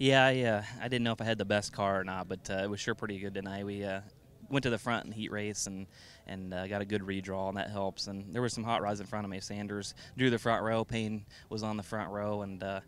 Yeah, I, I didn't know if I had the best car or not, but uh, it was sure pretty good tonight. We uh, went to the front in heat race and and uh, got a good redraw, and that helps. And there were some hot rods in front of me. Sanders drew the front row. Payne was on the front row, and uh,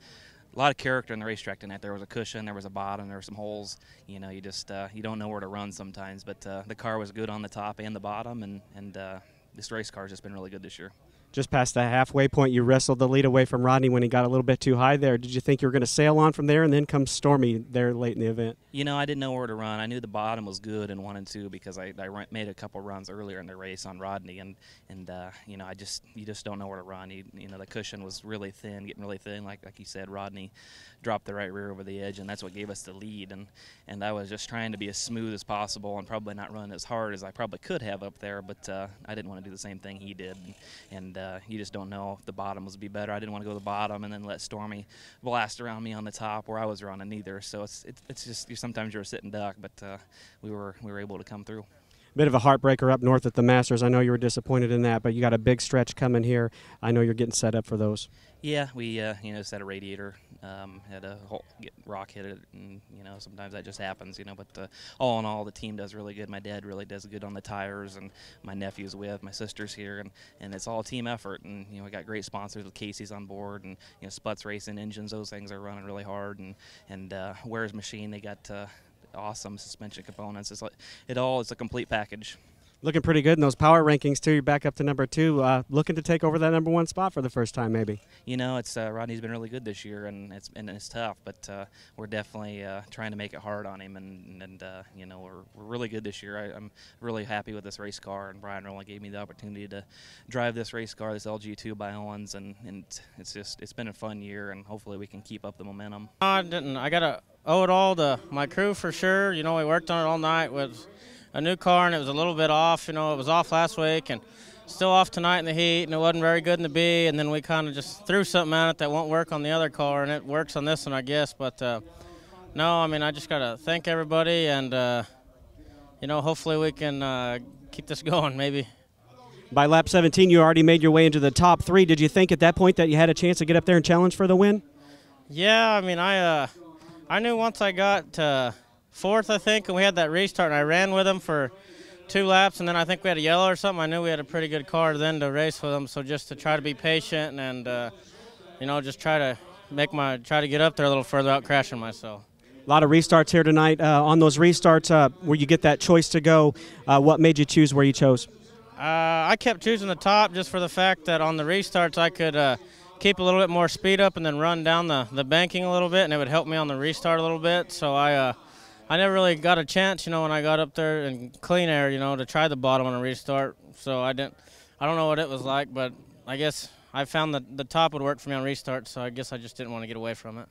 a lot of character in the racetrack tonight. There was a cushion, there was a bottom, there were some holes. You know, you just uh, you don't know where to run sometimes. But uh, the car was good on the top and the bottom, and and uh, this race car has just been really good this year just past the halfway point, you wrestled the lead away from Rodney when he got a little bit too high there. Did you think you were going to sail on from there and then come stormy there late in the event? You know, I didn't know where to run. I knew the bottom was good in one and two because I, I made a couple runs earlier in the race on Rodney, and and uh, you know, I just you just don't know where to run. You, you know, the cushion was really thin, getting really thin. Like like you said, Rodney dropped the right rear over the edge, and that's what gave us the lead. And and I was just trying to be as smooth as possible and probably not run as hard as I probably could have up there, but uh, I didn't want to do the same thing he did, and uh, you just don't know if the bottom was be better. I didn't want to go to the bottom and then let Stormy blast around me on the top where I was running either. So it's it's, it's just sometimes you're a sitting duck, but uh, we were we were able to come through bit of a heartbreaker up north at the Masters. I know you were disappointed in that, but you got a big stretch coming here. I know you're getting set up for those. Yeah, we uh, you know set a radiator, um, had a hole, get rock hit it, and you know sometimes that just happens, you know. But uh, all in all, the team does really good. My dad really does good on the tires, and my nephew's with, my sister's here, and, and it's all team effort. And you know we got great sponsors with Casey's on board, and you know Sputz Racing engines, those things are running really hard, and and uh, Wehrs machine, they got uh, awesome suspension components. It's like it all is a complete package. Looking pretty good in those power rankings too. You're back up to number two, uh, looking to take over that number one spot for the first time, maybe. You know, it's uh, Rodney's been really good this year, and it's and it's tough, but uh, we're definitely uh, trying to make it hard on him, and and uh, you know we're, we're really good this year. I, am really happy with this race car, and Brian Rowland gave me the opportunity to drive this race car, this LG2 by Owens, and and it's just it's been a fun year, and hopefully we can keep up the momentum. I didn't. I gotta owe it all to my crew for sure. You know, we worked on it all night with a new car, and it was a little bit off. You know, it was off last week and still off tonight in the heat, and it wasn't very good in the B. And then we kind of just threw something at it that won't work on the other car, and it works on this one, I guess. But uh, no, I mean, I just got to thank everybody, and, uh, you know, hopefully we can uh, keep this going, maybe. By lap 17, you already made your way into the top three. Did you think at that point that you had a chance to get up there and challenge for the win? Yeah, I mean, I uh, I knew once I got to fourth, I think, and we had that restart, and I ran with them for two laps, and then I think we had a yellow or something. I knew we had a pretty good car then to race with them, so just to try to be patient and, uh, you know, just try to make my try to get up there a little further without crashing myself. A lot of restarts here tonight. Uh, on those restarts, uh, where you get that choice to go, uh, what made you choose where you chose? Uh, I kept choosing the top just for the fact that on the restarts I could uh, keep a little bit more speed up and then run down the, the banking a little bit, and it would help me on the restart a little bit. So I uh, I never really got a chance, you know, when I got up there in clean air, you know, to try the bottom on a restart. So I didn't. I don't know what it was like, but I guess I found that the top would work for me on restart. So I guess I just didn't want to get away from it.